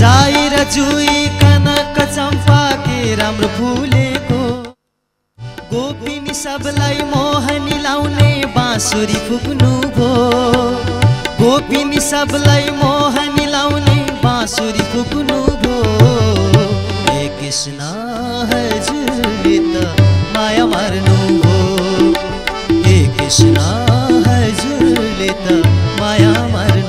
जाई र जुई कनक चम्पा के राम्रो फुलेको। गोपिनी सबलाई मोहनी लाउने बाँसुरी फुक्नु भो गोपिनी सबलाई मोहनी लाउने बाँसुरी फुक्नु भो हे कृष्ण हजुरले त माया मार्नु भो हे कृष्ण हजुरले त माया मार्नु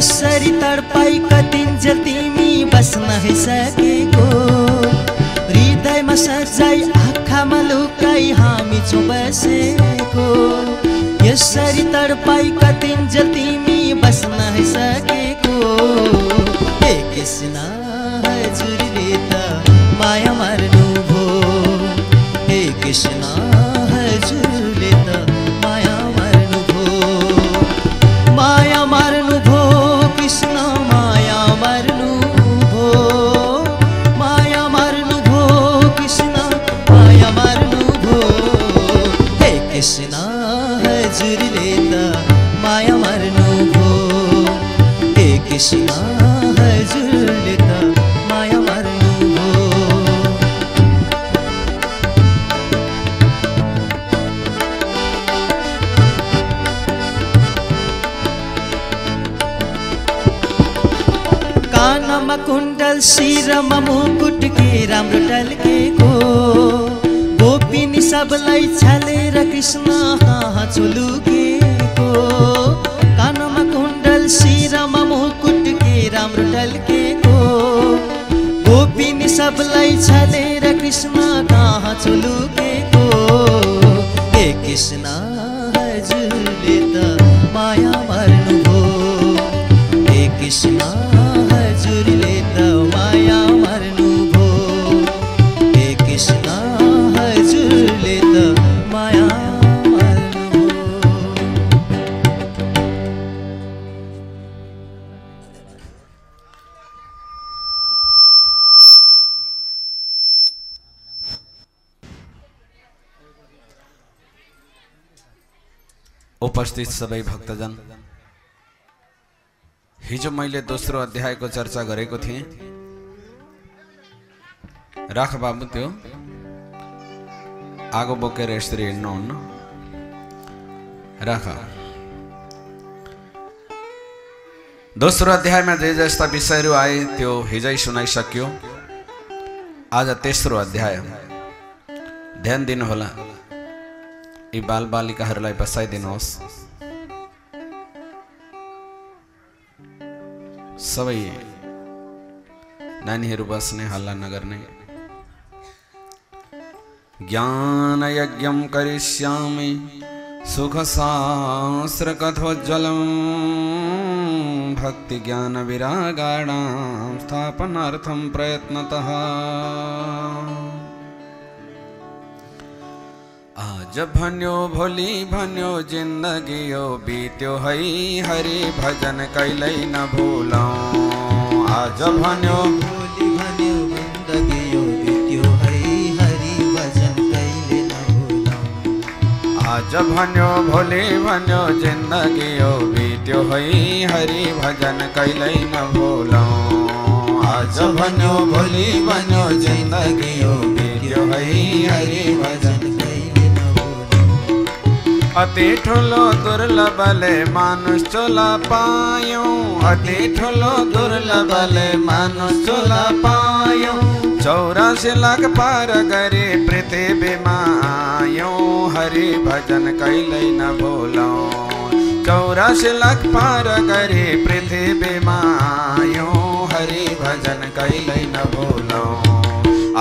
यसरी तडपाई कतिन्जेल तिमी बस्न सकेको हृदयमा सजाई आँखामा लुकाई हामी छौँ बसेको यसरी तडपाई कतिन्जेल तिमी बस्न सकेको कृष्ण हजुरले त माया मार्नु भो। हे कृष्ण शिरमा मुकुट के राम्रो टल्केको। गोपिनी सबलाई छलेर कृष्ण चुलुकेको कानमा कुण्डल शिरमा मुकुट के राम्रो टल्केको। गोपिनी सबलाई छलेर कृष्ण कहाँ चुलुकेको उपस्थित सबै भक्तजन। हिजो मैले दोस्रो अध्यायको चर्चा गरेको थिएँ। राख बाबु त्यो आगो बोकेर यसरी हिँड्नुहुन्न। राख। दोस्रो अध्यायमा जे जस्ता विषयहरू आए त्यो हिजै सुनाइसक्यो। आज तेस्रो अध्याय। ध्यान दिनुहोला। बाल बालिका बसाइदिनुहोस् सब नानी बस्ने हल्ला नगर्ने सहोज्वल भक्ति ज्ञान विरागा स्थापनार्थं प्रयत्नतः आज भन्यो भोलि भन्यो जिन्दगी यो बित्यो है हरि भजन कहिल्यै नभुलौँ आज भन्यो भोलि भन्यो जिन्दगी यो बित्यो है हरि भजन कहिले नभुलौँ आज भन्यो भोलि भन्यो जिन्दगी यो बित्यो है हरि भजन कहिल्यै नभुलौँ आज भन्यो भोलि भन्यो जिन्दगी यो बित्यो है हरि भजन अति ઠુલો દુર્લભ मानुष માનુષ ચોલા अति અતિ ઠુલો દુર્લભ લે માનુષ ચોલા પાયું चौरासी लाख पार गरे पृथ्वी मायो हरि भजन कैल न बोलो। चौरासी लाख पार गरे पृथ्वी मायो हरि भजन कैलै न बोलो।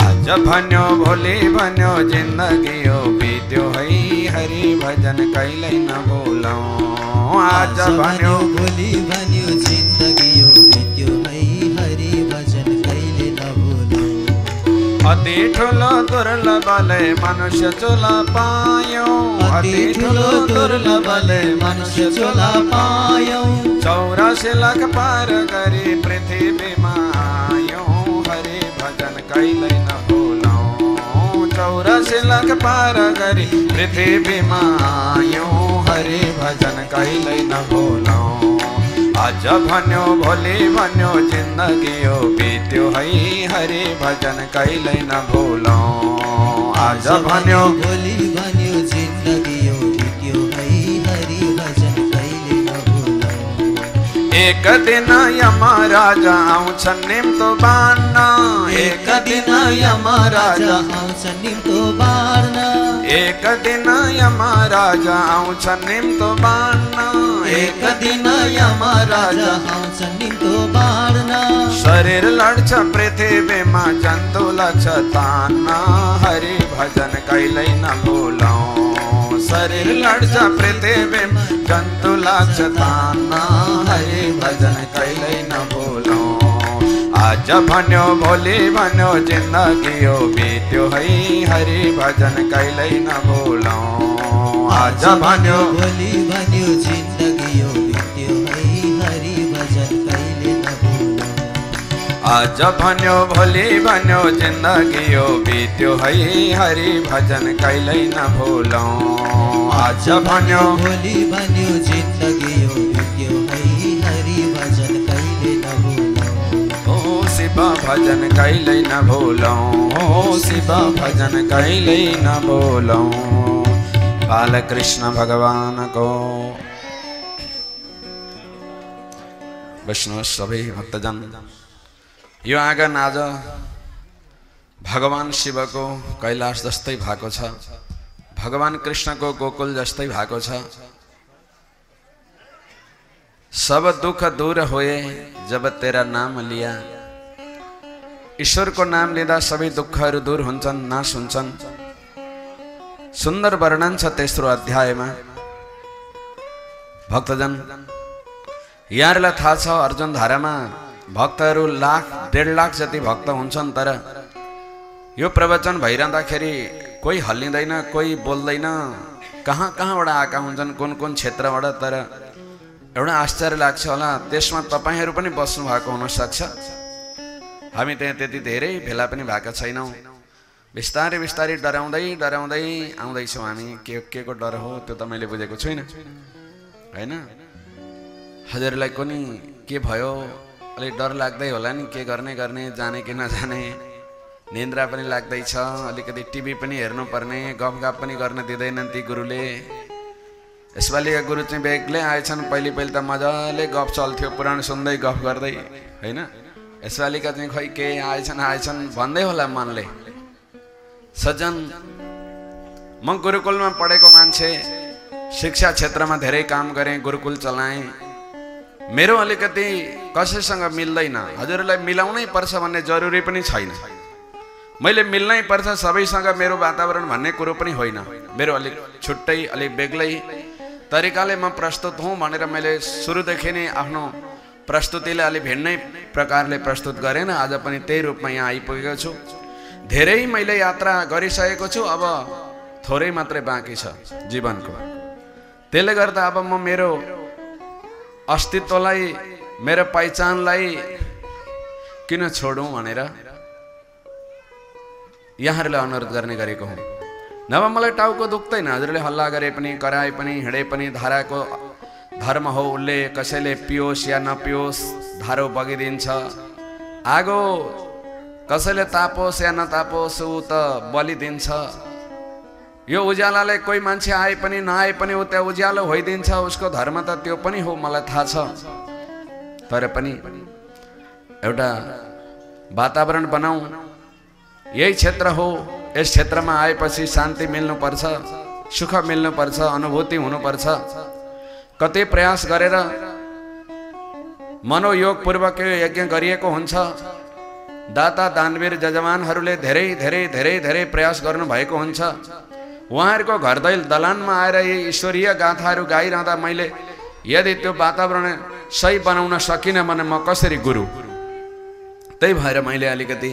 आज भन्यो, भोली भन्यो ज़िंदगी बित्यो है। हरि भजन आज भन्यो भोलि भन्यो जिन्दगी यो बित्यो है हरि भजन कहिले नभुलौ अति ठुलो दुर्लभले मनुष्य चोला पायो। अति ठुलो दुर्लभले मनुष्य चोला पायो। चौरासी लाख पार गरी पृथ्वीमा आयौँ हरि भजन नभुलौँ लग पार करी। पृथ्वी मायो, हरि भजन कैल न भूलो आज भन्यो, भोले भन्यो ज़िंदगी जिंदगियो बीत्यो है हरि भजन कैल न भूलो आज भन्यो, भोली भन्यो नभुलौ एक दिन यमा राजा आउँछन् निम्तो बान्न एक दिन यमा राजा आउँछ निम्तो बार्न एक दिन यमा राजा आउँछन् निम्तो बान्न एक दिन यमा राजा आउँछ निम्तो बार्न शरीर लड्छ पृथ्वीमा जन्तु लक्ष तान्न हरि भजन कहिल्यै नभुलौँ सरी लड़ जा पृथ्वी कंतुला चताना हरे भजन कैले न भूलो आज भन्यो भोली भन्यो ज़िंदगी बीत्यो है हरि भजन कैले न भूलो आज भन्यो भोली भन्यो ज़िंदगी आज भन्यो भोलि भन्यो जिन्दगी हो बित्यो है हरि भजन कहिल्यै नभुलौँ आज भन्यो भोलि भन्यो जिन्दगी यो बित्यो है हरि भजन कहिले नभुलौ ओ शिव भजन कहिल्यै नभुलौँ ओ शिव भजन कहिल्यै नभुलौँ बालकृष्ण भगवानको वैष्णव सभी भक्तजन। यो आँगन आज भगवान् शिवको कैलाश जस्तै भएको छ। भगवान् कृष्णको गोकुल जस्तै भएको छ। सब दुख दूर होए जब तेरा नाम लिया। ईश्वरको नाम लिँदा सबै दुःखहरू दूर हुन्छन् नाश हुन्छन्। सुन्दर वर्णन छ तेस्रो अध्यायमा। भक्तजन यहाँहरूलाई थाहा छ अर्जुन धारामा भक्तहरू लाख डेढ लाख जति भक्त हुन्छन् तर यो प्रवचन भइरहँदाखेरि कोही हल्लिँदैन कोही बोल्दैन। कहाँ कहाँबाट आएका हुन्छन् कुन कुन क्षेत्रबाट? तर एउटा आश्चर्य लाग्छ होला त्यसमा तपाईँहरू पनि बस्नु भएको हुनसक्छ। हामी त्यहाँ त्यति धेरै भेला पनि भएका छैनौँ। बिस्तारै बिस्तारै डराउँदै डराउँदै आउँदैछौँ हामी। के के को डर हो त्यो त मैले बुझेको छुइनँ। होइन? हजुरलाई कुनै के भयो? अलिक डर लाग्दै होला नि के गर्ने गर्ने जाने कि नजाने। निन्द्रा पनि लाग्दैछ अलिकति टिभी पनि हेर्नुपर्ने गफगाफ पनि गर्न दिँदैनन् ती गुरुले। यसपालिका गुरु चाहिँ बेग्लै आएछन् पहिले पहिले त मजाले गफ चल्थ्यो पुराण सुन्दै गफ गर्दै होइन? यसपालिका चाहिँ खै के आएछन् आएछन् भन्दै होला मनले। सज्जन म गुरुकुलमा पढेको मान्छे शिक्षा क्षेत्रमा धेरै काम गरेँ गुरुकुल चलाएँ। मेरो अलिकति कसैसँग मिल्दैन। हजुरलाई मिलाउनै पर्छ भन्ने जरुरी पनि छैन। मैले मिल्नै पर्छ सबैसँग मेरो वातावरण भन्ने कुरो पनि होइन। मेरो अलिक छुट्टै अलिक बेग्लै तरिकाले म प्रस्तुत हुँ भनेर मैले सुरुदेखि नै आफ्नो प्रस्तुतिलाई अलिक भिन्नै प्रकारले प्रस्तुत गरेन। आज पनि त्यही रूपमा यहाँ आइपुगेको छु। धेरै मैले यात्रा गरिसकेको छु अब थोरै मात्रै बाँकी छ जीवनको। त्यसले गर्दा अब म मेरो अस्तित्वलाई मेरो पहिचानलाई किन छोडौँ भनेर यहाँहरूलाई अनुरोध गर्ने गरेको हुँ। नभए मलाई टाउको दुख्दैन हजुरले हल्ला गरे पनि कराए पनि हिँडे पनि धाराको धर्म हो उसले कसैले पियोस् या नपियोस् धारो बगिदिन्छ। आगो कसैले तापोस् या नतापोस् ऊ त बलि दिन्छ यो उज्यालोले कोही मान्छे आए पनि, नआए पनि ऊ त्यहाँ उज्यालो होइदिन्छ, उसको धर्म त हो थाहा छ। तर एउटा वातावरण बनाऊ। यही क्षेत्र हो, यस क्षेत्रमा आएपछि शान्ति मिल्नुपर्छ, सुख मिल्नुपर्छ, अनुभूति हुनुपर्छ। कति प्रयास गरेर मनोयोगपूर्वक यज्ञ हुन्छ। दाता, दानवीर, जजमानहरूले धेरै धेरै धेरै धेरै प्रयास हुन्छ। उहाँहरूको घर दैल दलानमा आएर यी ईश्वरीय गाथाहरू गाइरहँदा मैले यदि त्यो वातावरण सही बनाउन सकिनँ भने म कसरी गुरु? त्यही भएर मैले अलिकति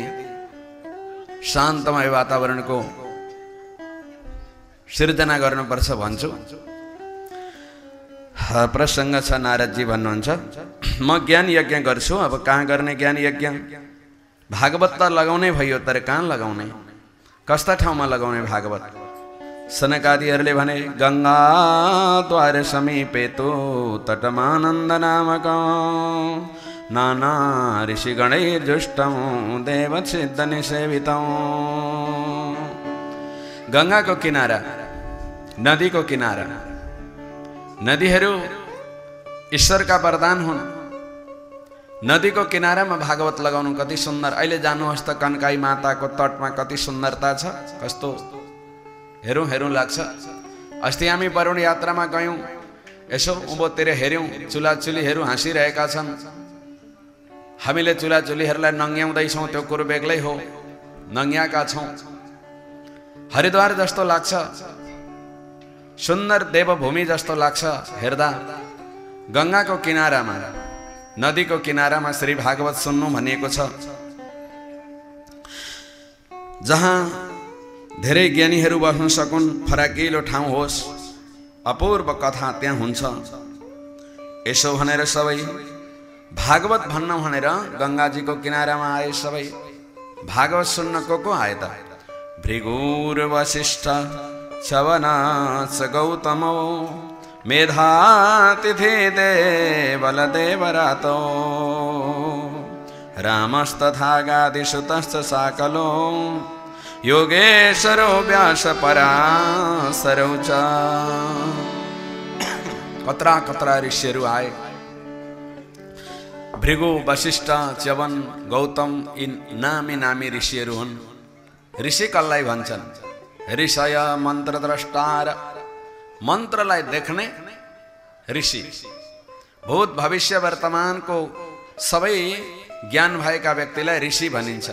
शान्तमय वातावरणको सिर्जना गर्नुपर्छ भन्छु। प्रसङ्ग छ नारदजी भन्नुहुन्छ। म ज्ञान यज्ञ गर्छु अब कहाँ गर्ने ज्ञान यज्ञ? भागवत त लगाउनै भयो तर कहाँ लगाउने? कस्ता ठाउँमा लगाउने भागवत? सनकादिहरूले भने गङ्गाद्वार समीपे तो तटमानन्द नामक नाना ऋषिगणैर्जुष्टौँ देव सिद्ध निसेवितौँ गङ्गाको किनारा, नदीको किनारा, नदीहरू ईश्वरका वरदान हुन्। नदीको किनारामा भागवत लगाउनु कति सुन्दर। अहिले जानुहोस् त कन्काई माताको तटमा कति सुन्दरता छ। कस्तो हेरौँ हेरौँ लाग्छ। अस्ति हामी वरुण यात्रामा गयौँ। यसो उँभोतिर हेऱ्यौँ चुलाचुलीहरू हाँसिरहेका छन्। हामीले चुलाचुलीहरूलाई नङ्ग्याउँदैछौँ त्यो कुरो बेग्लै हो। नङ्ग्याएका छौँ। हरिद्वार जस्तो लाग्छ। सुन्दर देवभूमि जस्तो लाग्छ। हेर्दा गङ्गाको किनारामा नदीको किनारामा श्री भागवत सुन्नु भनिएको छ। जहाँ धेरै ज्ञानीहरू बस्न सकुन् फराकिलो ठाउँ होस्। अपूर्व कथा त्यहाँ हुन्छ। यसो भनेर सबै भागवत भन्न भनेर गङ्गाजीको किनारामा आए सबै भागवत सुन्न को को आए त? भृगुर वशिष्ठ शवनास गौतमो मेधातिथि देवल देवरातो रामस्तथा गादिसुतश्च साकलो। योगेश्वरो व्यास पराशरौ च कत्रा कत्रा ऋषिहरू आए। भृगु, वशिष्ठ, च्यवन, गौतम यी नामी नामी ऋषिहरू हुन्। ऋषि कसलाई भन्छन्, ऋषय मन्त्रद्रष्टा र मन्त्रलाई देख्ने ऋषि। भूत भविष्य वर्तमानको सबै ज्ञान भएका व्यक्तिलाई ऋषि भनिन्छ।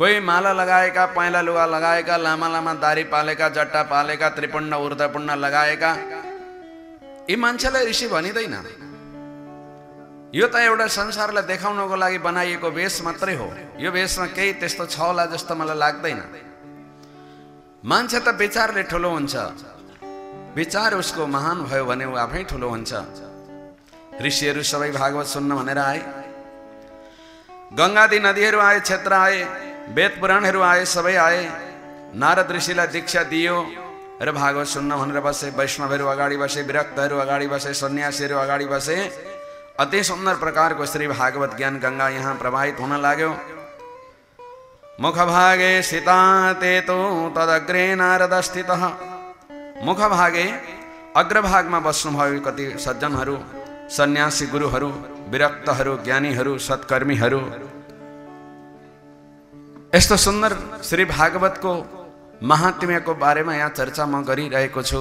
कोही माला लगाएका पहेँला लुगा लगाएका लामा लामा दारी पालेका जट्टा पालेका त्रिपुण्ड ऊर्धपुण्ड लगाएका यी मान्छेलाई ऋषि भनिँदैन। यो त एउटा संसारलाई देखाउनको लागि बनाइएको वेश मात्रै हो। यो वेशमा केही त्यस्तो छ होला जस्तो मलाई लाग्दैन। मान्छे त विचारले ठुलो हुन्छ। विचार उसको महान भयो भने ऊ आफै ठुलो हुन्छ। ऋषिहरू सबै भागवत सुन्न भनेर आए। गङ्गादी नदीहरू आए क्षेत्र आए। वेद पुराणहरू आए, सबै आए। नारद ऋषिलाई दीक्षा दियो। र भागवत सुन्न भनेर बसे, वैष्णवहरू अगाडि बसे, विरक्तहरू अगाडि बसे, सन्यासीहरू अगाडि बसे। अति सुन्दर प्रकारको श्री भागवत ज्ञान गङ्गा यहाँ प्रवाहित हुन लाग्यो। मुखभागे सीता ते तो तदग्रे नारद स्थित। अग्रभागमा बस्नुभयो कति सज्जनहरू, सन्यासी गुरुहरू, विरक्तहरू, ज्ञानीहरू, सत्कर्मीहरू। यस्तो सुन्दर श्री भागवतको महात्म्यको बारेमा यहाँ चर्चा म गरिरहेको छु।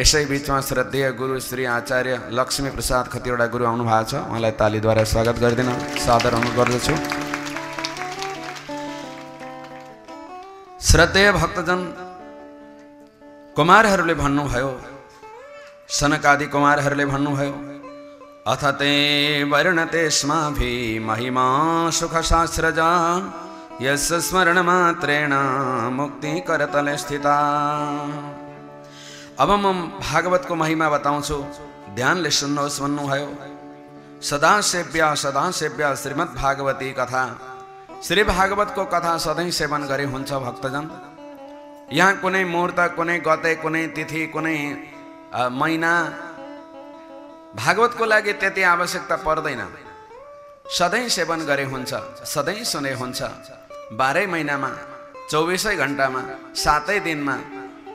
यसै बिचमा श्रद्धेय गुरु श्री आचार्य लक्ष्मी प्रसाद खतिवटा गुरु आउनु भएको छ। उहाँलाई तालीद्वारा स्वागत गरिदिन। सादर अनुरोध गर्दछु। श्रद्धेय भक्तजन कुमारहरूले भन्नुभयो सनकादि कुमारहरूले भन्नुभयो अथ ते वर्णते स्माभि महिमा सुखशास्त्रजा यस स्मरण मात्रेण मुक्ति करतले स्थिता। अब म भागवतको महिमा बताउँछु ध्यानले सुन्नुहोस् भन्नुभयो सदा सेव्या सदा सेव्या श्रीमद् भागवती कथा। श्री भागवतको कथा सधैँ सेवन गरे हुन्छ भक्तजन। यहाँ कुनै मुहुर्त, कुनै गते, कुनै तिथि, कुनै महिना। भागवतको लागि त्यति आवश्यकता पर्दैन। सधैँ सेवन गरे हुन्छ सधैँ सुने हुन्छ। बाह्रै महिनामा, चौबिसै घन्टामा, सातै दिनमा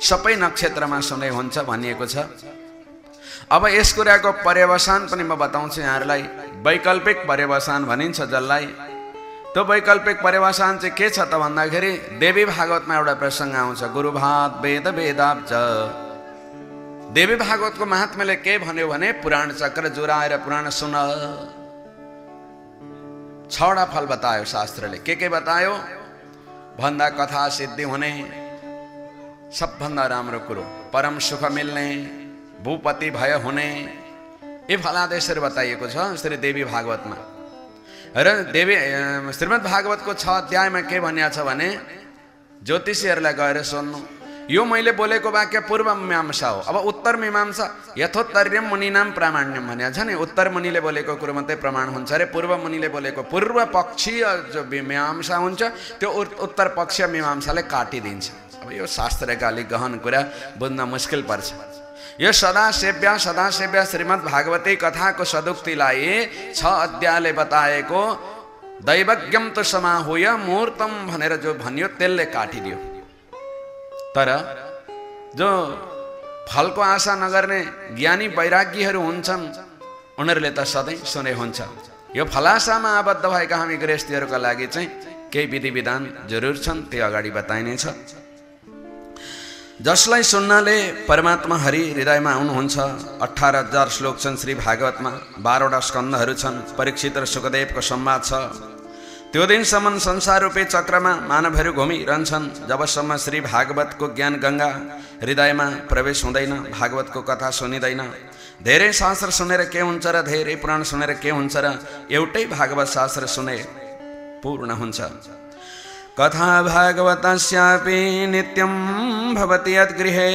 सबै नक्षत्रमा सुने हुन्छ भनिएको छ। अब यस कुराको पर्यवसान पनि म बताउँछु यहाँहरूलाई। वैकल्पिक पर्यवसान भनिन्छ जसलाई। त्यो वैकल्पिक पर्यवसान चाहिँ के छ त भन्दाखेरि देवी भागवतमा एउटा प्रसङ्ग आउँछ, गुरुभात वेद वेदाब्ज। देवी भागवतको महात्माले के भन्यो भने, पुराण चक्र जुराएर पुराण सुन। छवटा फल बतायो शास्त्रले के के बतायो? भन्दा कथा सिद्धि हुने सबभन्दा राम्रो कुरो। परम सुख मिलने भूपति भय होने ये फलाद यसरी बताइएको छ श्री देवी भागवतमा र देवी श्रीमद् भागवतको छ अध्यायमा के भनिएको छ भने ज्योतिषीहरूलाई गएर सोध्नु यो मैले बोलेको वाक्य पूर्व मीमांसा हो। अब उत्तर मीमांसा यथोत्तर्यम मुनिनाम प्रामाण्यम भनेको छ नि उत्तर मुनिले बोलेको कुरो मात्रै प्रमाण हुन्छ अरे। पूर्व मुनिले बोलेको पूर्व पक्षीय जो मीमांसा हुन्छ, त्यो उत्- उत्तर पक्षीय मीमांसाले काटिदिन्छ। अब यो शास्त्रका अलिक गहन कुरा बुझ्न मुस्किल पर्छ। यो सदा सेव्या सदा सेव्या श्रीमद् भागवती कथाको सदुक्तिलाई छ अध्यायले बताएको दैवज्ञम त समाहुय मुहूर्तम भनेर जो भनियो, त्यसले काटिदियो। तर जो फलको आशा नगर्ने ज्ञानी वैराग्यहरू हुन्छन् उनीहरूले त सधैँ सुने हुन्छ। यो फलासामा आबद्ध भएका हामी गृहस्थीहरूका लागि चाहिँ केही विधि विधान जरुर छन् त्यो अगाडि बताइनेछ। जसलाई सुन्नाले परमात्मा हरि हृदयमा आउनुहुन्छ अठार हजार श्लोक छन् श्री भागवतमा बाह्रवटा स्कन्धहरू छन् परीक्षित र सुखदेवको संवाद छ। त्यो दिनसम्म संसार रूपी चक्र चक्रमा मानवहरू घुमिरहन्छन् जबसम्म श्री भागवतको ज्ञान गङ्गा हृदयमा प्रवेश हुँदैन, भागवतको कथा सुनिँदैन। धेरै शास्त्र सुनेर के धेरै पुराण सुनेर के एउटै भागवत शास्त्र सुने पूर्ण हुन्छ। कथा भागवतस्यापि नित्यं भवति यद्गृहे,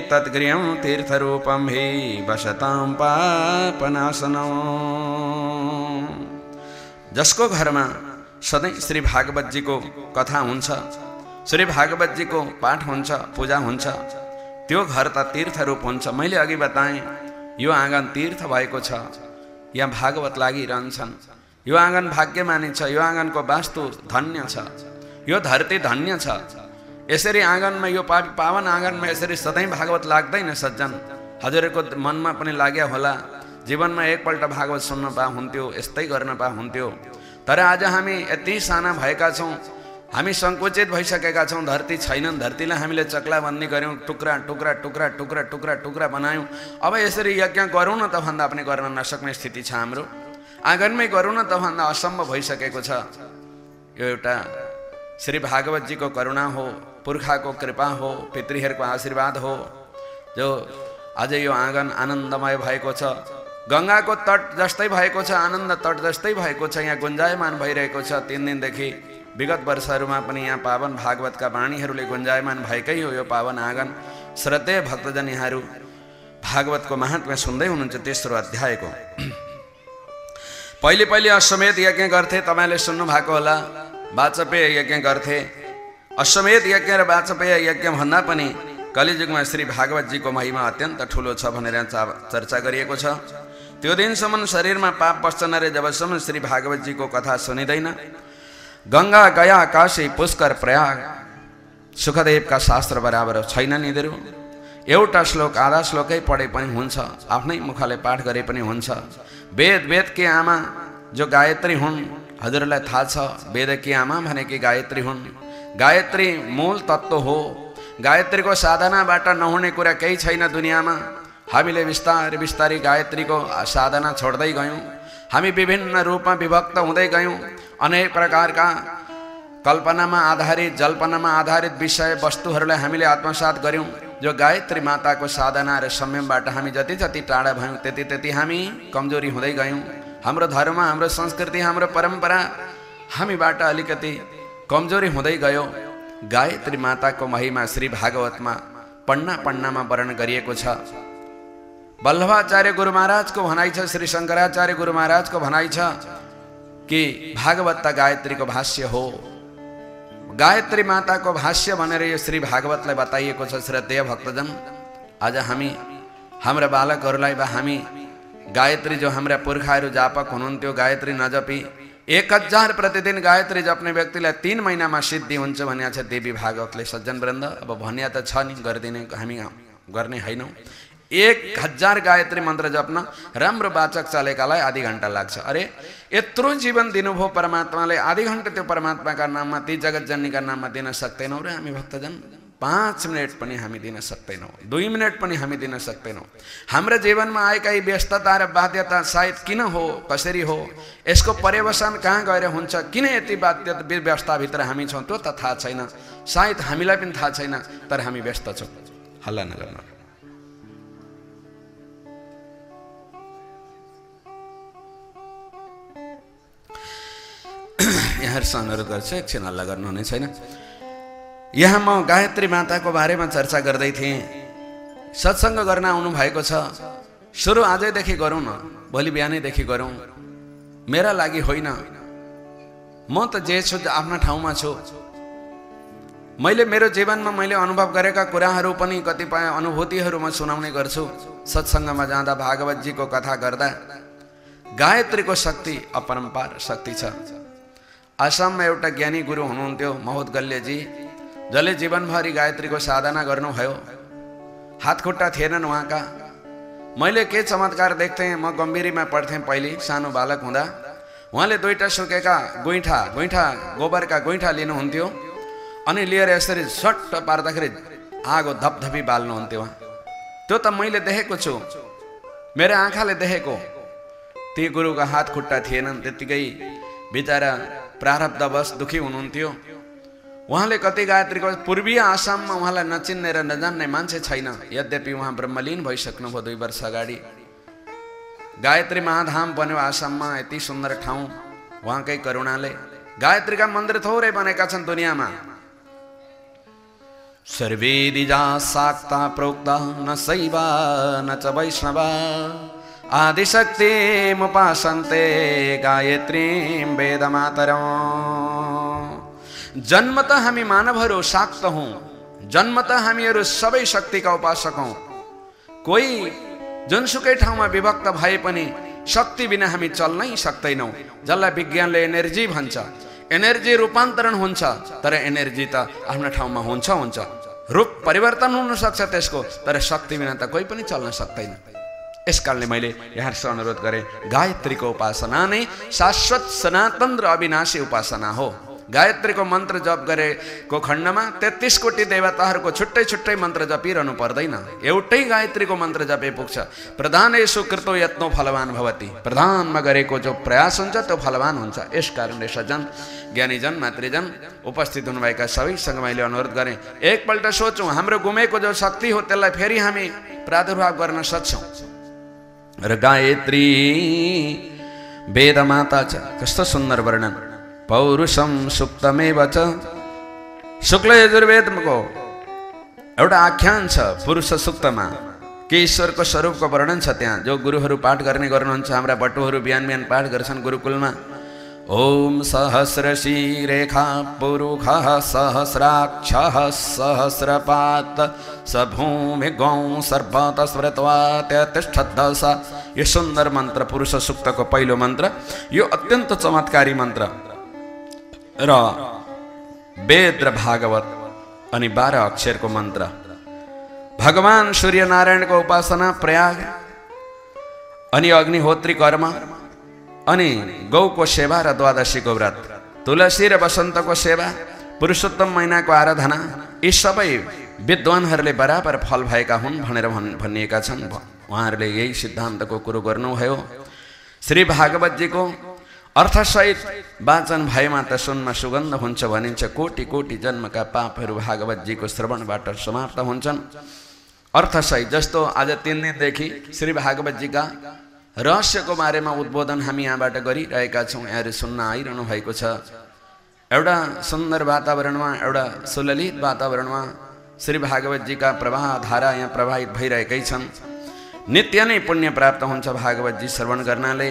तद्गृहं तीर्थरूपं हि वसतां पापनाशनम्। सधैँ श्री भागवतजीको कथा हुन्छ, श्री भागवतजीको पाठ हुन्छ, पूजा हुन्छ। त्यो घर त तीर्थ रूप हुन्छ। मैले अघि बताएँ, यो आँगन तीर्थ छ। यहाँ भागवत लागिरहन्छन् यो आँगन भाग्यमानी छ। यो आँगनको वास्तु धन्य यो धरती धन्य छ। यसरी आँगनमा, यो पा, पावन आँगनमा यसरी सधैँ भागवत लाग्दैन सज्जन। हजर हजुरहरूको मनमा पनि लाग्यो होला। जीवनमा एकपल्ट भागवत सुन्न पा हुन्थ्यो, यस्तै गर्न पा हुन्थ्यो। तर आज हामी यति साना छौँ। हामी सङ्कुचित भइसकेका छौँ। धरती छैनन् धरतीलाई हामीले चक्लाबन्दी गऱ्यौँ टुक्रा टुक्रा टुक्रा टुक्रा टुक्रा टुक्रा बनायौँ। अब यसरी यज्ञ गरौँ न त भन्दा पनि गर्न नसक्ने स्थिति छ हाम्रो। आँगनमै गरौँ न त भन्दा असम्भव भइसकेको छ। यो एउटा श्री भागवतजीको करुणा हो, पुर्खाको कृपा हो, पितृहरूको आशीर्वाद हो। जो आज यो आँगन आनन्दमय भएको छ। गङ्गाको तट जस्तै भएको छ आनन्द तट जस्तै भएको छ यहाँ गुन्जायमान भइरहेको छ। तिन दिनदेखि विगत वर्षहरूमा पनि यहाँ पावन भागवतका वाणीहरूले गुन्जायमान भएकै हो यो पावन आँगन। श्रद्धेय भक्तजन यहाँहरू भागवतको महात्म्य सुन्दै हुनुहुन्छ तेस्रो अध्यायको। पहिले पहिले अश्वमेध यज्ञ गर्थे तपाईँले सुन्नु भएको होला। वाचपेय यज्ञ गर्थे। अश्वमेध यज्ञ र वाचपेय यज्ञ भन्दा पनि कलिजुगमा श्री भागवतजीको महिमा अत्यन्त ठुलो छ भनेर चर्चा गरिएको छ। त्यो दिनसम्म शरीरमा पाप बस्छन् अरे जबसम्म श्री भागवत भागवतजीको कथा सुनिँदैन। गङ्गा गया, काशी, पुष्कर, प्रयाग, सुखदेवका शास्त्र बराबर छैनन् यिनीहरू एउटा श्लोक आधा श्लोकै पढे पनि हुन्छ, आफ्नै मुखले पाठ गरे पनि हुन्छ। वेद वेदकी आमा, जो गायत्री हुन्, हजुरलाई थाहा छ वेदकी आमा भनेकी गायत्री हुन्। गायत्री मूल तत्त्व हो। गायत्रीको साधनाबाट नहुने कुरा केही छैन दुनियाँमा। हामीले बिस्तारै बिस्तारै गायत्रीको साधना छोड्दै गयौँ। हामी विभिन्न रूपमा विभक्त हुँदै गयौँ। अनेक प्रकारका कल्पनामा आधारित, जल्पनामा आधारित विषय वस्तुहरूलाई हामीले आत्मसात गऱ्यौँ। जो गायत्री माताको साधना र संयमबाट हामी जति जति टाढा भयौँ, त्यति त्यति हामी कमज़ोरी हुँदै गयौँ। हाम्रो धर्म, हाम्रो संस्कृति, हाम्रो परम्परा हामीबाट अलिकति कमज़ोरी हुँदै गयो। गायत्री माताको महिमा श्री भागवत भागवतमा पन्ना पन्नामा वर्णन गरिएको छ। वल्लभाचार्य गुरु महाराजको भनाइ छ, श्री शङ्कराचार्य गुरु महाराजको भनाइ छ कि भागवत त गायत्रीको भाष्य हो। गायत्री माताको भाष्य भनेर यो श्री भागवतलाई बताइएको छ, श्रद्धेय भक्तजन। आज हामी, हाम्रा वा हामी, गायत्री जो हाम्रा पुर्खाहरू जापक हुनुहुन्थ्यो, गायत्री नजपी, एक हज़ार प्रतिदिन गायत्री जप्ने तिन महिनामा सिद्धि हुन्छ भने छ देवी भागवतले। सज्जन वृन्द, अब भन्या त छ हामी गर्ने होइनौँ एक हज़ार गायत्री मन्त्र जप्न। राम्रो वाचक चलेकालाई आधी घन्टा लाग्छ। अरे, यत्रो जीवन दिनुभयो परमात्माले, आधी घन्टा त्यो परमात्माका नाममा ती जगत जन्नीका नाममा दिन सक्दैनौँ र हामी भक्तजन। पाँच मिनट पनि हामी दिन सक्दैनौँ। दुई मिनट पनि हामी दिन सक्दैनौँ। हाम्रो जीवनमा आएका यी व्यस्तता र बाध्यता सायद किन हो, कसरी हो? यसको पर्यवसान कहाँ गएर हुन्छ? किन यति बाध्य व्यवस्थाभित्र हामी छौँ? त थाहा छैन। सायद हामीलाई थाहा तर हामी व्यस्त छौँ। हल्ला नगर्नु। यहाँहरूसँग अनुरोध गर्छु, एकछिन हल्ला गर्नुहुने छैन। यहाँ म गायत्री माताको बारेमा चर्चा गर्दै थिएँ। सत्सङ्ग गर्न आउनु भएको छ। सुरु आजैदेखि गरौँ न, भोलि बिहानैदेखि गरौँ। मेरा लागि होइन। म त जे छु, आफ्ना ठाउँमा छु। मैले मेरो जीवनमा मैले अनुभव गरेका कुराहरू पनि कतिपय अनुभूतिहरू म सुनाउने गर्छु। सत्सङ्गमा जाँदा भागवतजीको कथा गर्दा गायत्रीको शक्ति अपरम्पार शक्ति छ। आसाममा एउटा ज्ञानी गुरु हुनुहुन्थ्यो महोद गल्यजी जसले जीवनभरि गायत्रीको साधना गर्नुभयो। हातखुट्टा थिएनन् उहाँका। मैले के चमत्कार देख्थेँ म गम्भीरीमा पढ्थेँ पहिले सानो बालक हुँदा। उहाँले दुईवटा सुकेका गुइठा गुइठा गोबरका गुइठा लिनुहुन्थ्यो। अनि लिएर यसरी सट्ट पार्दाखेरि आगो धपधपी बाल्नुहुन्थ्यो। उहाँ त्यो त मैले देखेको छु। मेरो आँखाले देखेको। ती गुरुका हात खुट्टा थिएनन् त्यत्तिकै बिचरा प्रारब्धवश दुखी हुनुहुन्थ्यो। उहाँले कति गायत्रीको पूर्वीय आसाममा उहाँलाई नचिन्ने र नजान्ने मान्छे छैन। यद्यपि उहाँ ब्रह्मलीन भइसक्नुभयो दुई वर्ष अगाडि। गायत्री महाधाम बन्यो आसाममा, यति सुन्दर ठाउँ, उहाँकै करुणाले। गायत्रीका मंदिर थोरै बनेका छन् दुनियाँमा। सर्वे दिजा साक्ता प्रोक्ता, न शैवा, न च वैष्णवा। आदिशक्तिमुपासन्ते गायत्रीं वेदमातरम्। जन्म त हामी मानवहरू शाक्त हौँ। हामीहरू सबै शक्तिका उपासक हौँ। कोही जुनसुकै ठाउँमा विभक्त भए पनि शक्ति बिना हामी चल्नै सक्दैनौँ। जसलाई विज्ञानले एनर्जी भन्छ। एनर्जी हुन्छ, तर एनर्जी त आफ्नो ठाउँमा रूप परिवर्तन त्यसको, तर शक्ति बिना त कोही पनि चल्न सक्दैन। यस कारणले मैले यहाँसँग अनुरोध गरेँ गायत्रीको उपासना नै शाश्वत सनातन अविनाशी उपासना हो। गायत्रीको मन्त्र जप गरेको खण्डमा तेत्तिस कोटी देवताहरूको छुट्टै छुट्टै मन्त्र जपिरहनु पर्दैन। एउटै गायत्रीको मन्त्र जपे पुग्छ, प्रधान यसो कृतो यत्नो फलवान भवती। प्रधानमा गरेको जो प्रयास हुन्छ, त्यो फलवान हुन्छ। यस कारणले सज्जन ज्ञानीजन मातृजन उपस्थित हुनुभएका सबैसँग मैले अनुरोध गरेँ एकपल्ट सोचौँ, हाम्रो गुमेको जो शक्ति हो, त्यसलाई फेरि हामी प्रादुर्भाव गर्न सक्छौँ। र गायत्री वेदमाता च कस्तो सुंदर वर्णन पौरुषम सुक्तमेव च। शुक्ल यजुर्वेदको एउटा आख्यान छ, पुरुष सुक्तमा के ईश्वरको स्वरूपको वर्णन छ त्यहाँ। जो गुरुहरू पाठ गर्ने गर्नुहुन्छ, हाम्रा बटुहरू बिहान बिहान पाठ गर्छन् गुरुकुलमा। ओम सहस्रशीरेखा पुरुखः सहस्राक्षः सहस्रपात स भूमि गौँ सर्वत स्मृत्वा त्यतिष्ठद्दश यो सुन्दर मन्त्र पुरुष सुक्तको पहिलो मन्त्र यो अत्यन्त चमत्कारी मन्त्र र वेद र भागवत अनि बाह्र अक्षरको मन्त्र भगवान् सूर्यनारायणको उपासना, प्रयाग। अनि अग्निहोत्री कर्म। अनि गौको सेवा र द्वादशीको व्रत तुलसी र वसन्तको सेवा, पुरुषोत्तम महिनाको आराधना, यी सबै विद्वानहरूले बराबर फल भएका हुन् भनेर भन्, भनिएका छन्। उहाँहरूले यही सिद्धान्तको कुरो गर्नुभयो। श्री भागवतजीको अर्थसहित वाचन भएमा त सुनमा सुगन्ध हुन्छ भनिन्छ, कोटि कोटि जन्मका पापहरू भागवतजीको श्रवणबाट समाप्त हुन्छन्। अर्थसहित जस्तो आज तिन दिनदेखि श्री भागवतजीका रहस्यको बारेमा उद्बोधन हामी यहाँबाट गरिरहेका छौँ। यहाँहरू सुन्न आइरहनु भएको छ। एउटा सुन्दर वातावरणमा, एउटा सुललित वातावरणमा श्री भागवतजीका प्रवाह धारा यहाँ प्रभावित भइरहेकै छन्। नित्य नै पुण्य प्राप्त हुन्छ भागवतजी श्रवण गर्नाले।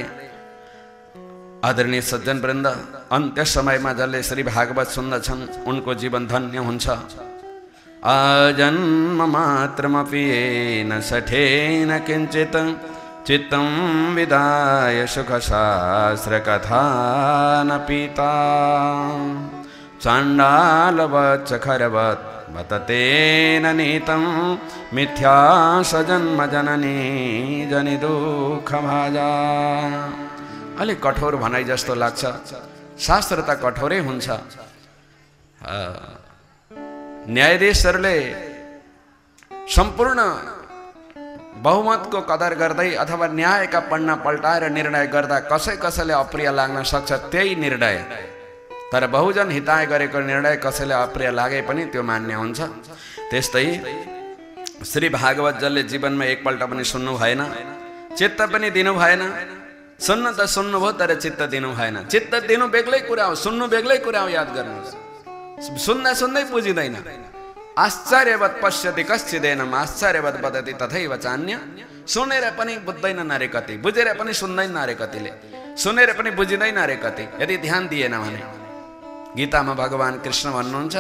आदरणीय सज्जन वृन्द अन्त्य समयमा जसले श्री भागवत सुन्दछन्, उनको जीवन धन्य हुन्छ। आजन्म मात्रमपि येन सठेन चित्तं विदाय सुखशास्त्रकथा न खरवत् बततेन नीतं मिथ्या सजन्म जननी जनि दुःखभाजा अलिक कठोर भनाइ जस्तो लाग्छ। शास्त्र त कठोरै हुन्छ। न्यायाधीशहरूले सम्पूर्ण बहुमतको कदर गर्दै अथवा न्यायका पन्ना पल्टाएर निर्णय गर्दा कसै कसैले अप्रिय लाग्न सक्छ त्यही निर्णय। तर बहुजन हिताय निर्णय कसैले अप्रिय लागे पनि त्यो मान्य हुन्छ। त्यस्तै श्री भागवत जसले जीवनमा एकपल्ट पनि सुन्नु भएन। चित्त दिनु भएन। सुन्न त सुन्नुभयो तर चित्त दिनु भएन। चित्त दिनु बेग्लै कुरा हो, सुन्नु बेग्लै कुरा हो, याद गर्नुहोस्। सुन्दा सुन्दै बुझिँदैन। आश्चर्यवत पश्यति कश्चिदेनम आश्चर्यवत बदति तथैव चान्य। सुनेर पनि बुझ्दैनन् अरे कति बुझेर पनि सुन्दैन अरे कतिले सुनेर पनि बुझिँदैन अरे कति यदि ध्यान दिएन भने। गीतामा भगवान् कृष्ण भन्नुहुन्छ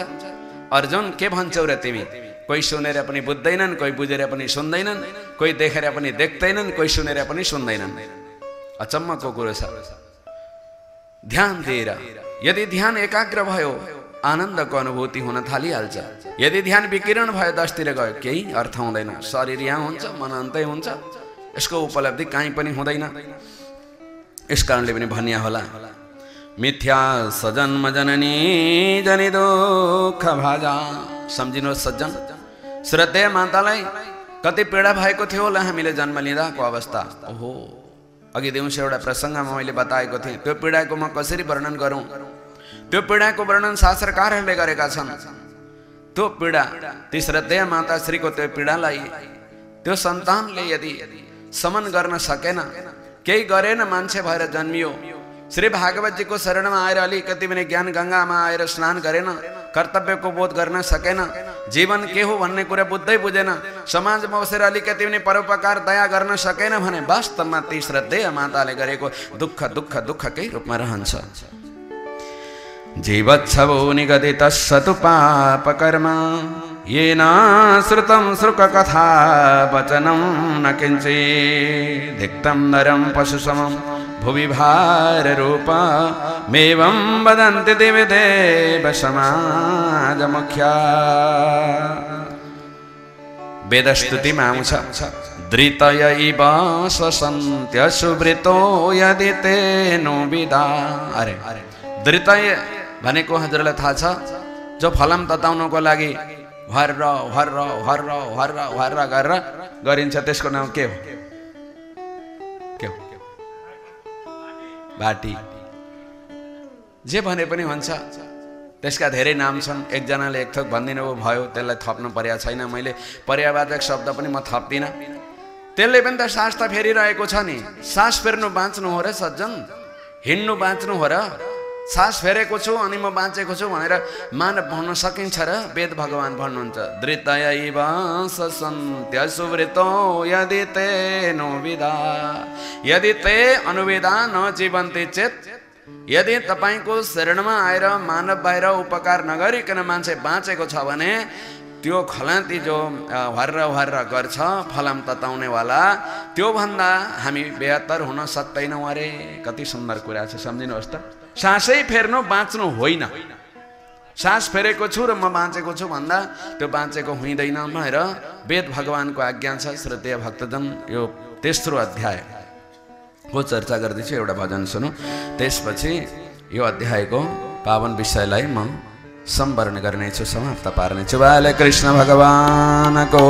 अर्जुन के भन्छौ र तिमी? कोही सुनेर पनि बुझ्दैनन् कोही बुझेर पनि सुन्दैनन् कोही देखेर पनि देख्दैनन् कोही सुनेर पनि सुन्दैनन्। अचम्मको कुरो छ। ध्यान दिएर यदि ध्यान एकाग्र भयो आनन्दको अनुभूति हुन थालिहाल्छ। यदि ध्यान विकिरण भयो दसतिर गयो, केही अर्थ हुँदैन। शरीर यहाँ हुन्छ, मन अन्तै हुन्छ। यसको उपलब्धि कहीँ पनि हुँदैन। यस भनिया होला, मिथ्या सजन्म जननी जनि दुःख भाजा। सम्झिनुहोस् सज्जन, श्रद्धेय मातालाई कति पीडा भएको थियो होला जन्म लिँदाको अवस्था। ओहो, अघि दिउँसो एउटा प्रसङ्गमा मैले बताएको थिएँ, त्यो पीडाको म कसरी वर्णन गरौँ? त्यो पीडाको वर्णन शास्त्रकारहरूले गरेका छन् त्यो पीडा ती श्रद्धेय माता श्रीको त्यो पीडालाई त्यो सन्तानले यदि, समन गर्न सकेन केही गरेन मान्छे भएर जन्मियो। श्री भागवतजीको शरणमा आएर अलिकति पनि ज्ञान गङ्गामा आएर स्नान गरेन कर्तव्यको बोध गर्न सकेन जीवन के हो भन्ने कुरा बुझ्दै बुझेन समाजमा बसेर अलिकति पनि परोपकार, दया गर्न सकेन भने वास्तवमा ती श्रद्धेय माताले गरेको दुःख दुःख दुःखकै रूपमा रहन्छ। जीवत्सवो निगदितः स तु पापकर्म। येनाश्रुतं सृककथावचनं न किञ्चिदिक्तं नरं पशुसमं भुवि भाररूपमेवं वदन्ति दिवि देवसमाजमुख्या वेदस्तुतिमांस। धृतय इव सन्त्यसुवृतो यदि ते नो विदा। अरे धृतय भनेको हजुरलाई थाहा छ जो फलाम तताउनको लागि हर्र हर्र हर्र हर्र हर्र गरेर गरिन्छ त्यसको नाम के हो? के हो? भाटी जे भने पनि हुन्छ त्यसका धेरै नाम छन्। एकजनाले एक थोक भनिदिनु भयो त्यसलाई थप्नु परेको छैन। मैले पर्यावाचक शब्द पनि म थप्दिनँ। त्यसले पनि त सास त फेरिरहेको छ नि। सास फेर्नु बाँच्नु हो र सज्जन। हिँड्नु बाँच्नु हो र सास फेरेको छु अनि म बाँचेको छु भनेर मानव भन्न सकिन्छ र वेद भगवान् भन्नुहुन्छ यदि ते यदि ते अनुविदा न जीवन्ति चेत यदि तपाईँको शरणमा आएर मानव बाहिर उपकार नगरिकन मान्छे बाँचेको छ भने त्यो खलान्ती जो हर्र हर्र गर्छ फलाम तताउनेवाला त्योभन्दा हामी बेहत्तर हुन सक्दैनौँ अरे। कति सुन्दर कुरा छ सम्झिनुहोस् त। सासै फेर्नु बाँच्नु होइन। सास फेरेको छु र म बाँचेको छु भन्दा त्यो बाँचेको हुँदैन भनेर वेद भगवान्को आज्ञा छ श्रद्धेय भक्तजन यो तेस्रो अध्यायको चर्चा गर्दैछु एउटा भजन सुनु। त्यसपछि यो अध्यायको पावन विषयलाई म सम्वरण गर्नेछु समाप्त पार्नेछु। बालकृष्ण भगवानको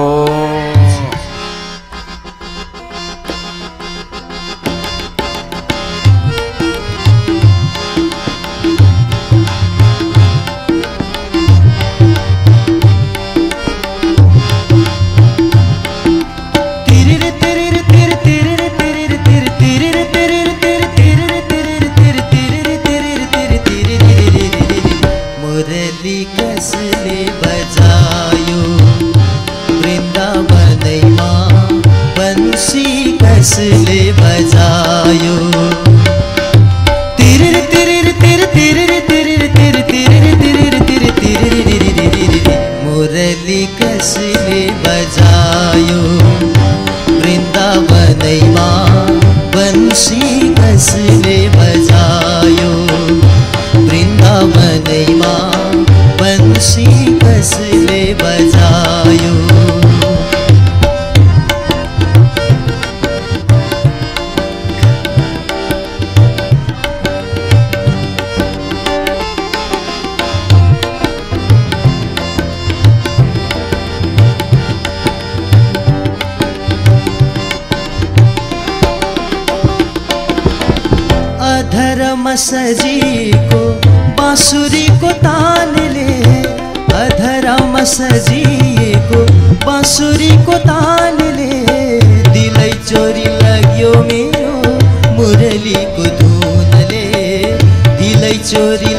chori.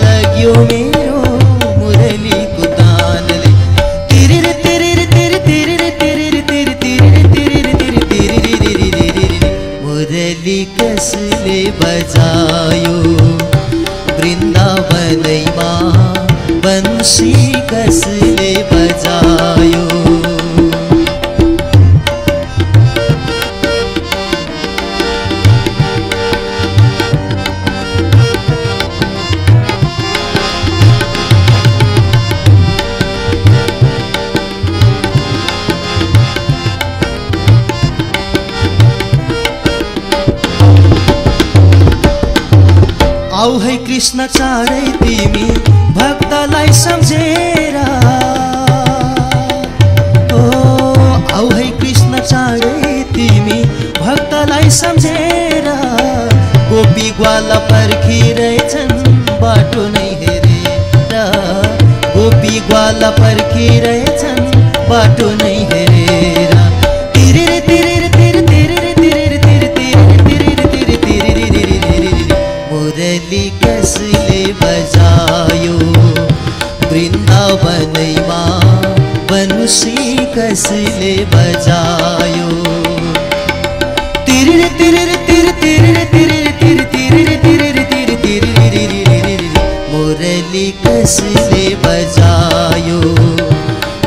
किसने बजायो तिरर तिरर तिर तिरर तिरर तिर तिरर तिरर तिर तिर मुरली कसने बजायो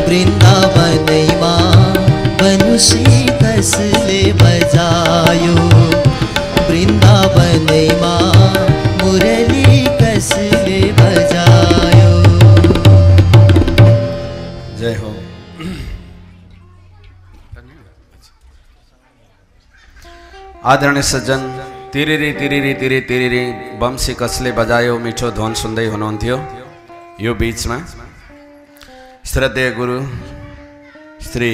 वृंदावन माँ मनुष्य कसने बजायो वृंदावन माँ आदरणीय सज्जन तिरिरी तिरिरी तिरी तिरिरी बम्सी कसले बजायो मिठो ध्वन सुन्दै हुनुहुन्थ्यो यो बिचमा। श्रद्धेय गुरु श्री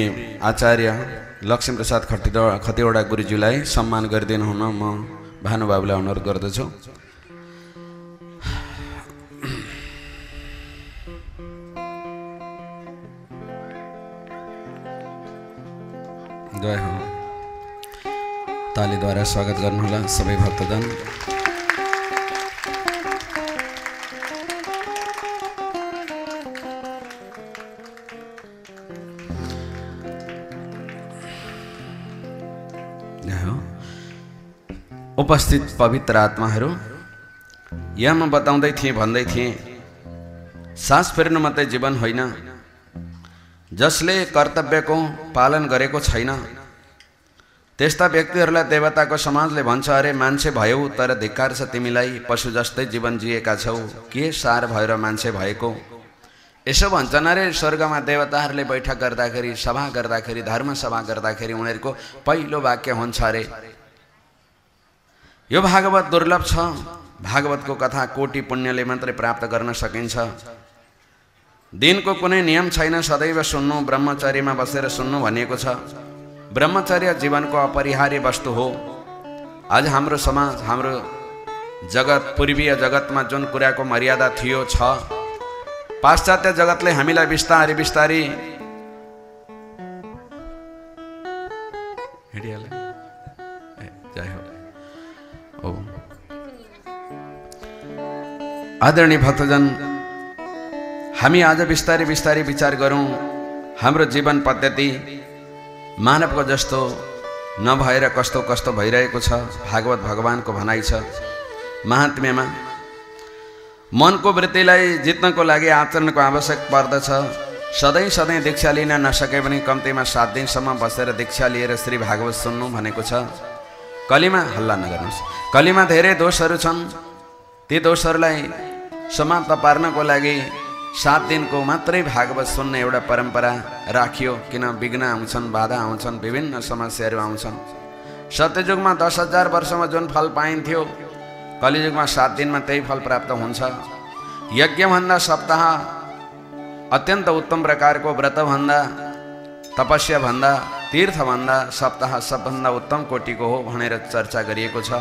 आचार्य लक्ष्मीप्रसाद खटिदो खतिवडा गुरुज्यूलाई सम्मान गरिदिनु हुन म भानुबाबुलाई अनुरोध गर्दछु। जय हो। तालीद्वारा स्वागत गर्नुहोला सबै भक्तजन। उपस्थित पवित्र आत्माहरू यहाँ म बताउँदै थिएँ भन्दै थिएँ सास फेर्नु मात्रै जीवन होइन जसले कर्तव्यको पालन गरेको छैन। त्यस्ता व्यक्तिहरूलाई देवताको समाजले भन्छ अरे मान्छे भयौ तर धिक्कार छ तिमीलाई पशु जस्तै जीवन जिएका छौ। के सार भएर मान्छे भएको? यसो भन्छन् अरे स्वर्गमा देवताहरूले बैठक गर्दाखेरि सभा गर्दाखेरि धर्म सभा गर्दाखेरि उनीहरूको पहिलो वाक्य हुन्छ अरे। यो भागवत दुर्लभ छ। भागवतको कथा कोटि पुण्यले मात्रै प्राप्त गर्न सकिन्छ। दिनको कुनै नियम छैन सदैव सुन्नु ब्रह्मचर्यमा बसेर सुन्नु भनिएको छ। ब्रह्मचर्य जीवनको अपरिहार्य वस्तु हो। आज हाम्रो समाज, हाम्रो जगत, पूर्वीय जगतमा जुन कुराको मर्यादा थियो, छ। पाश्चात्य जगतले हामीलाई बिस्तारी बिस्तारी आदरणीय भक्तजन, हामी आज बिस्तारै बिस्तारै विचार गरौँ। हाम्रो जीवन पद्धति मानवको जस्तो नभएर कस्तो कस्तो भइरहेको छ भागवत भगवानको भनाइ छ। महात्म्यमा मनको वृत्तिलाई जित्नको लागि आचरणको आवश्यक पर्दछ। सधैँ सधैँ दीक्षा लिन नसके पनि कम्तीमा सात दिनसम्म बसेर दीक्षा लिएर श्री भागवत सुन्नु भनेको छ। कलीमा हल्ला नगर्नुहोस्। कलीमा धेरै दोषहरू छन्। ती दोषहरूलाई समाप्त पार्नको लागि सात दिनको मात्रै भागवत सुन्ने एउटा परम्परा राखियो किन विघ्न आउँछन्, बाधा विभिन्न समस्याहरू आउँछन्। सत्ययुगमा दस हज़ार वर्षमा जुन फल पाइन्थ्यो, कलियुगमा सात दिनमा त्यही फल प्राप्त हुन्छ। यज्ञभन्दा सप्ताह अत्यन्त उत्तम प्रकार को प्रकारको व्रतभन्दा, तपस्याभन्दा, तीर्थभन्दा सप्ताह सबभन्दा उत्तम कोटिको हो भनेर चर्चा गरिएको छ।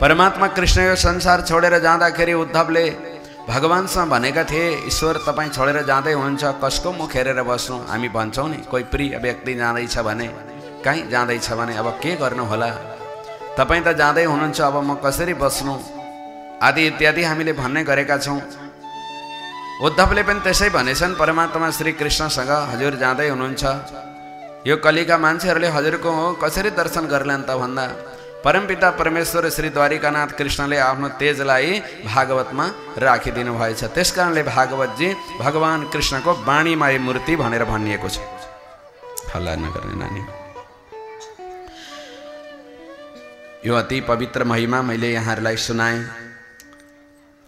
परमात्मा कृष्ण यो संसार छोडेर जाँदाखेरि उद्धवले भगवान्सँग भनेका थिए ईश्वर तपाईँ छोडेर जाँदै हुनुहुन्छ कसको मुख हेरेर बस्नु? हामी भन्छौँ नि कोही प्रिय व्यक्ति जाँदैछ भने। कहीँ जाँदैछ भने अब के गर्नु होला? तपाईँ त जाँदै हुनुहुन्छ अब म कसरी बस्नु? आदि इत्यादि हामीले भन्ने गरेका छौँ। उद्धवले पनि त्यसै भनेछन् परमात्मा श्री कृष्णसँग हजुर जाँदै हुनुहुन्छ। यो कलिका मान्छेहरूले हजुरको कसरी दर्शन गर्लान् त भन्दा? परमपिता परमेश्वर श्री द्वारिकानाथ कृष्णले आफ्नो तेजलाई भागवतमा राखिदिनु भएछ। त्यस कारणले भागवतजी भगवान् कृष्णको वाणीमय मूर्ति भनेर भनिएको छ। हल्ला नगर्ने नानी। यो अति पवित्र महिमा मैले यहाँहरूलाई सुनाएँ।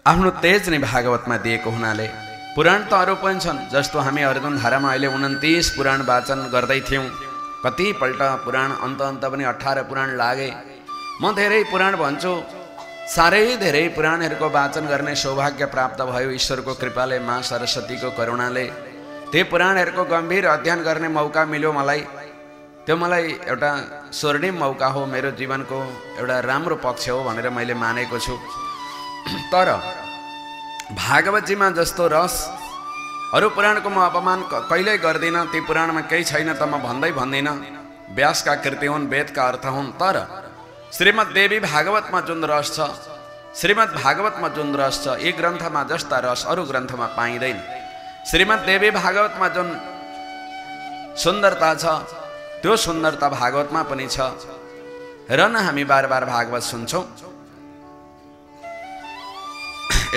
आफ्नो तेज नै भागवतमा दिएको हुनाले पुराण त अरू पनि छन्, जस्तो हामी अर्जुन धारामा अहिले उन्तिस पुराण वाचन गर्दै थियौँ। कतिपल्ट पुराण अन्त अन्त पनि अठार पुराण लागे। म धेरै पुराण भन्छु। साह्रै धेरै पुराणहरूको वाचन गर्ने सौभाग्य प्राप्त भयो ईश्वरको कृपाले मा सरस्वतीको करुणाले। त्यो पुराणहरूको गम्भीर अध्ययन गर्ने मौका मिल्यो मलाई। त्यो मलाई एउटा स्वर्णिम मौका हो मेरो जीवनको एउटा राम्रो पक्ष हो भनेर मैले मानेको छु। तर भागवतजीमा जस्तो रस अरू पुराणको म अपमान कहिल्यै गर्दिनँ। ती पुराणमा केही छैन त म भन्दै भन्दिनँ। व्यासका कृति हुन् वेदका अर्थ हुन्। तर श्रीमद् देवी भागवतमा जुन रस छ। श्रीमद् भागवतमा जुन रस छ। यी ग्रन्थमा जस्ता रस अरू ग्रन्थमा पाइँदैन। श्रीमद् देवी भागवतमा जुन सुन्दरता छ। त्यो सुन्दरता भागवतमा पनि छ। र न हामी बार बार भागवत सुन्छौँ।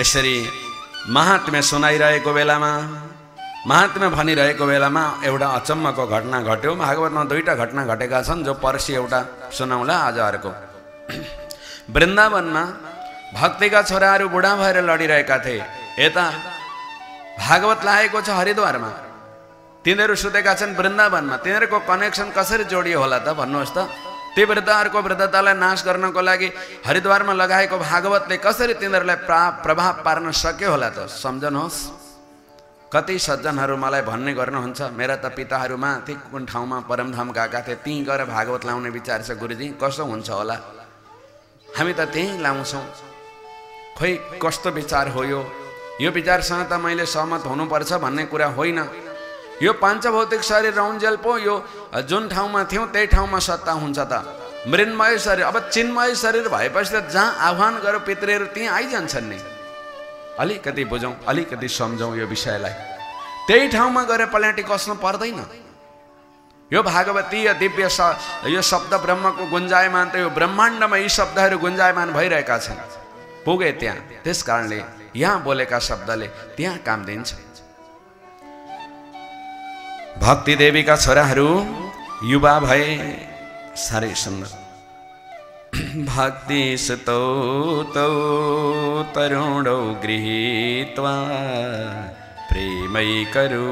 यसरी महात्म्य सुनाइरहेको बेलामा महात्म्य भनिरहेको बेलामा एउटा अचम्मको घटना घट्यो। भागवतमा दुईवटा घटना घटेका छन् जो पर्सि एउटा सुनाउला आज अर्को। वृन्दावनमा भक्तिका छोराहरू बुढा भएर लडिरहेका थिए। यता भागवत लागेको छ हरिद्वारमा। तिनीहरू सुतेका छन् वृन्दावनमा। तिनीहरूको कनेक्सन कसरी जोडियो होला त भन्नुहोस् त। ती वृद्धहरूको वृद्धतालाई नाश गर्नको लागि हरिद्वारमा लगाएको भागवतले कसरी तिनीहरूलाई प्रा प्रभाव पार्न सक्यो होला त सम्झनुहोस्। कति सज्जनहरू मलाई भन्ने गर्नुहुन्छ मेरा त पिताहरू माथि कुन ठाउँमा परमधाम गएका थिए त्यहीँ गएर भागवत लाउने विचार छ गुरुजी कसो हुन्छ होला? हामी त त्यहीँ लाउँछौँ। खोइ कस्तो विचार हो यो? यो विचारसँग त मैले सहमत हुनुपर्छ भन्ने कुरा होइन। यो पाञ्चभौतिक शरीर रौन्जेल पो यो। जुन ठाउँमा थियौँ त्यही ठाउँमा सत्ता हुन्छ त। मृन्मय शरीर अब चिन्मय शरीर भएपछि त जहाँ आह्वान गर पितृहरू त्यहीँ आइजान्छन् नि। अलिकति बुझौँ अलिकति सम्झौँ यो विषयलाई। त्यही ठाउँमा गएर पल्याटी कस्नु पर्दैन। यो भागवतीय दिव्य स यो शब्द ब्रह्मको गुन्जायमान त यो ब्रह्माण्डमा यी शब्दहरू गुन्जायमान भइरहेका छन्। पुगे त्यहाँ त्यस कारणले यहाँ बोलेका शब्दले त्यहाँ काम दिन्छ। भक्ति देवीका छोराहरू युवा भए साह्रै सुन्दर भक्ति सुतौ तौ तरुणौ गृहीत्वा प्रेमैकरूपा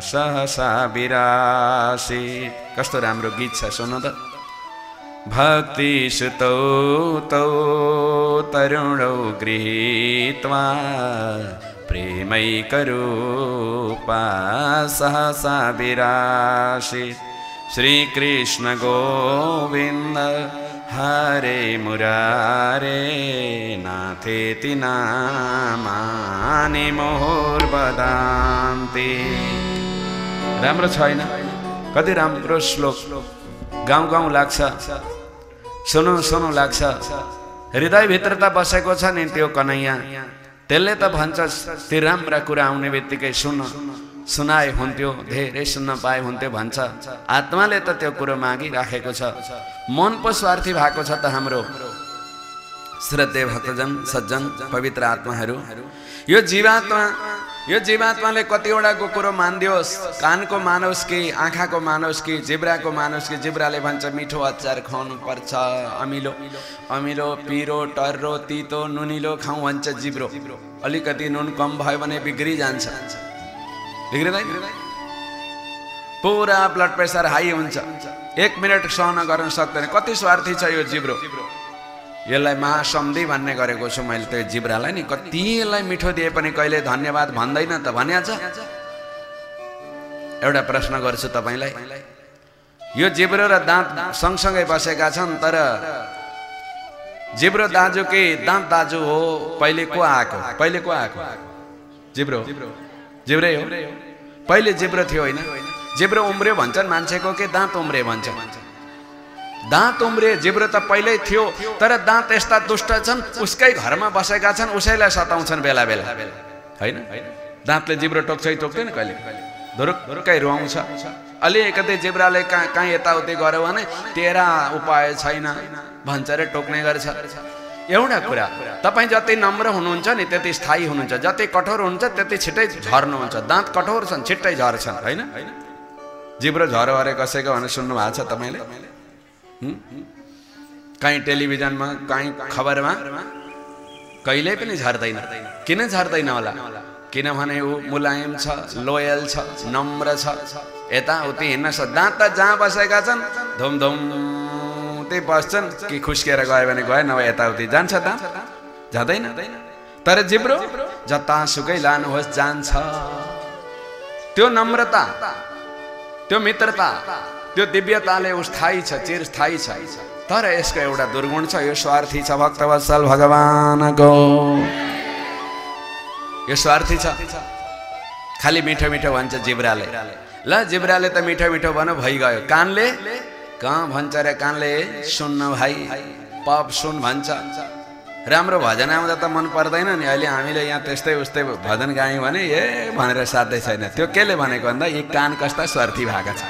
सहसा विरासी। कस्तो राम्रो गीत छ सुन त। भक्ति सुतौ तौ तरुणौ गृहीत्वा प्रेमैकरूपा सहसा विरासी श्रीकृष्ण गोविन्द हरे मुरारे नाथेति नामानि मोहोर्वदान्ति राम्रो छैन कति राम्रो श्लोक। गाउँ गाउँ लाग्छ। सुनु सुनु लाग्छ। हृदयभित्र त बसेको छ नि त्यो कनैया त्यसले त भन्छ ती राम्रा कुरा आउने बित्तिकै सुन। सुनाए हुन्थ्यो धेरै सुन्न पाए हुन्थ्यो भन्छ। आत्माले त त्यो कुरो मागिराखेको छ। मन पो स्वार्थी भएको छ त हाम्रो। श्रद्धे भक्तजन सज्जन पवित्र आत्माहरू। यो जीवात्मा यो जीवात्माले कतिवटाको कुरो मानिदियोस्? कानको मानोस् कि आँखाको मानोस् कि जिब्राको मानोस् कि जिब्राले भन्छ मिठो अचार खुवाउनु पर्छ अमिलो। अमिलो पिरो टर्रो तितो नुनिलो खाउँ भन्छ जिब्रो। अलिकति नुन कम भयो भने बिग्री जान्छ बिग्रिँदैन। पुरा ब्लड प्रेसर हाई हुन्छ। एक मिनट सहन गर्न सक्दैन। कति स्वार्थी छ यो जिब्रो। यसलाई महासन्धि भन्ने गरेको छु मैले त्यो जिब्रालाई नि। कति यसलाई मिठो दिए पनि कहिले धन्यवाद भन्दैन त। भनिया छ। एउटा प्रश्न गर्छु तपाईँलाई। यो जिब्रो र दाँत सँगसँगै बसेका छन् तर जिब्रो दाजु कि दाँत दाजु हो? पहिले को आएको? पहिले को आएको? जिब्रो। जिब्रै हो? पहिले जिब्रो थियो होइन। जिब्रो उम्रियो भन्छन् मान्छेको के? दाँत उम्रे भन्छन्। दाँत उम्रे जिब्रो त पहिल्यै थियो तर दाँत यस्ता दुष्ट छन् उसकै घरमा बसेका छन् उसैलाई सताउँछन् बेला बेला। होइन? दाँतले जिब्रो टोक्छै टोक्दैन कहिले? धुरुक्कै रुवाउँछ। अलिकति जिब्राले कहाँ कहीँ यताउति गऱ्यो भने तेरा उपाय छैन भन्छ रे टोक्ने गर्छ। एउटा कुरा तपाईँ जति नम्र हुनुहुन्छ नि त्यति स्थायी हुनुहुन्छ। जति कठोर हुनुहुन्छ त्यति छिट्टै झर्नुहुन्छ। दाँत कठोर छन् छिट्टै झर्छन् होइन? जिब्रो झरो अरे कसैको भनेर सुन्नु भएको छ तपाईँले? कहीँ टेलिभिजनमा कहीँ खबरमा? कहिल्यै पनि झर्दैन। किन झर्दैन होला? किनभने ऊ मुलायम छ लोयल छ नम्र छ। यताउति हिँड्न दाँत त जहाँ बसेका छन् धुमधुम। त्यही बस्छन् कि खुस्किएर गयो भने गयो नभए यताउति जान्छ दाँत जाँदैन। तर जिब्रो जतासुकै लानुहोस् जान्छ। त्यो नम्रता त्यो मित्रता त्यो दिव्यताले स्थायी छ चिरस्थायी छ। तर यसको एउटा दुर्गुण छ यो स्वार्थी छ भक्तवत्सल भगवानको। यो स्वार्थी छ। खालि मिठो मिठो भन्छ जिब्राले। ल जिब्राले त मिठो मिठो भन भइगयो। कानले कहाँ भन्छ रे कानले? सुन्न भाइ। पप सुन भन्छ। राम्रो भजन आउँदा त मन पर्दैन नि। अहिले हामीले यहाँ त्यस्तै उस्तै भजन गायौँ भने ए भनेर साध्यै छैन। त्यो केले भनेको भन्दा यी कान कस्ता स्वार्थी भएका छ।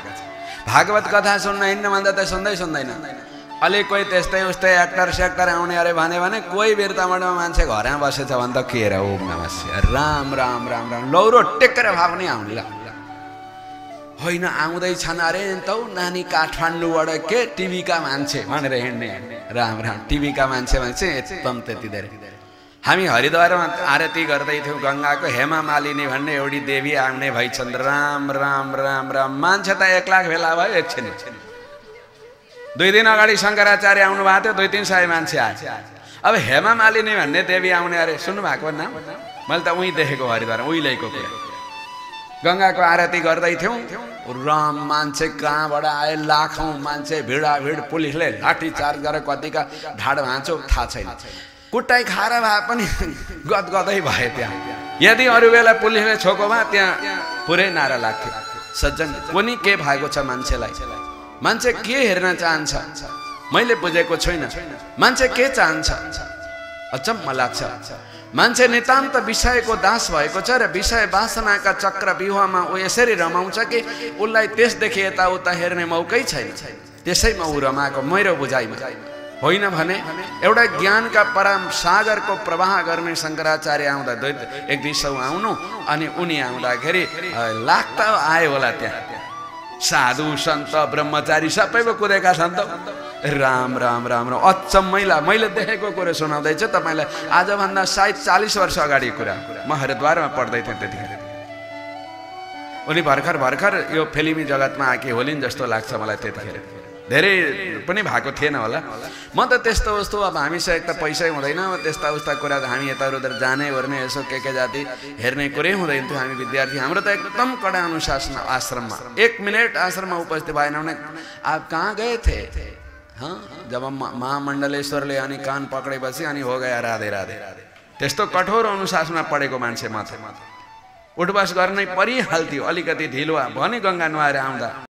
भागवत कथा सुन्न हिँड्न भन्दा त सुन्दै सुन्दैन। अलि कोही त्यस्तै उस्तै एक्टर सेक्टर आउने अरे भने भने कोही बिर्तामणमा मान्छे घरमा बसेछ भने त के र ओम नमः शिवाय। राम राम राम राम। लौरो टेकेर भए पनि आउने ल होइन आउँदैछन् अरे त हौ नानी काठमाडौँबाट के टिभीका मान्छे भनेर हिँड्ने। राम राम टिभीका मान्छे मान्छे एकदम त्यति धेरै। हामी हरिद्वारमा आरती गर्दै थियौँ गङ्गाको हेमा मालिनी भन्ने एउटी देवी आउने भइछन्। राम राम राम राम मान्छे त एक लाख भेला भयो एकछिन। दुई दिन अगाडि शङ्कराचार्य आउनु भएको थियो दुई तिन सय मान्छे आयो अब हेमा मालिनी भन्ने देवी आउने अरे सुन्नु भएको नाम? मैले त उहीँ देखेको हरिद्वार उहिलेको कुरा। गङ्गाको आरती गर्दै थियौँ राम मान्छे कहाँबाट आए? लाखौँ मान्छे भिडाभिड पुलिसले लाठी चार्ज गरेर कतिका ढाड भाँचो थाहा छैन। कुट्टाइ खाएर भए पनि गदगदै भए त्यहाँ। यदि अरू बेला पुलिसले छोको भए त्यहाँ पुरै नारा लाग्थ्यो। सज्जन कुनै के भएको छ मान्छेलाई? मान्छे के हेर्न चाहन्छ? मैले बुझेको छुइनँ मान्छे के चाहन्छ? अचम्म लाग्छ। मान्छे नितान्त विषयको दास भएको छ र विषय वासनाका चक्र व्यूहमा ऊ यसरी रमाउँछ कि उसलाई त्यसदेखि यताउता हेर्ने मौकै छैन। त्यसैमा ऊ रमाएको मेरो बुझाइमा। होइन भने एउटा ज्ञानका परम सागरको प्रवाह गर्ने शङ्कराचार्य आउँदा दुई एक दुई सौ आउनु अनि उनी आउँदाखेरि त आयो होला त्यहाँ। साधु सन्त ब्रह्मचारी सबै पो कुदेका छन् त। राम राम राम राम। अचम्मै ला मैले देखेको कुरो सुनाउँदैछु तपाईँलाई। आजभन्दा सायद चालिस वर्ष अगाडि कुरा। म हरिद्वारमा पढ्दै थिएँ त्यतिखेर। उनी भर्खर भर्खर यो फिल्मी जगतमा आएकी होलिन् जस्तो लाग्छ मलाई त्यतिखेर। धेरै पनि भएको थिएन होला। म त त्यस्तो वस्तु अब हामीसँग त पैसै हुँदैन। त्यस्ता उस्ता कुरा त हामी यता उता जाने ओर्ने यसो के के जाति हेर्ने कुरै हुँदैन थियो। हामी विद्यार्थी हाम्रो त एकदम कडा अनुशासन आश्रममा। एक मिनट आश्रममा उपस्थित भएन भने आप कहाँ गए थे? हाँ जब म- महामण्डलेश्वरले अनि कान पक्रेपछि अनि हो गया राधे राधे। त्यस्तो कठोर अनुशासनमा पढेको मान्छे मात्र। उठबस गर्नै परिहाल्थ्यो अलिकति ढिलो भने गङ्गा नुहाएर आउँदा।